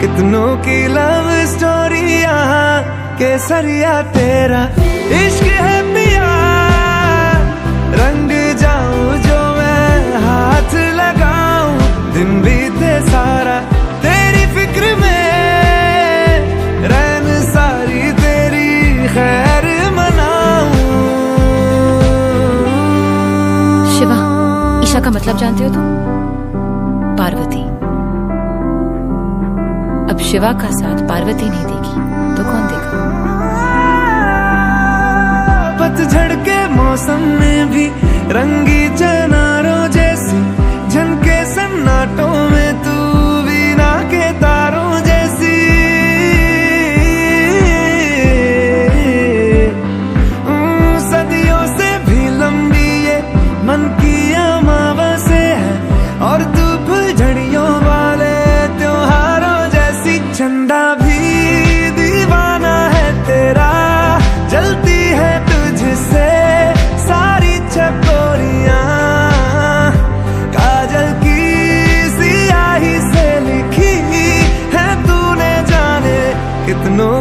कितनों की लव स्टोरियाँ केसरिया तेरा? इश्क है पिया। रंग जाऊँ जो मैं हाथ लगाऊँ। दिन बीते सारा तेरी फ़िक्र में। रैन सारी तेरी खैर मनाऊं। शिवा, ईशा का मतलब जानते हो तुम? अब शिवा का साथ पार्वती नहीं देगी तो कौन देगा पतझड़ के मौसम में भी रंगी चनारों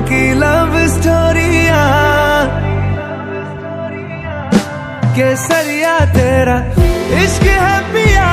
की लव स्टोरिया केसरिया तेरा इश्क है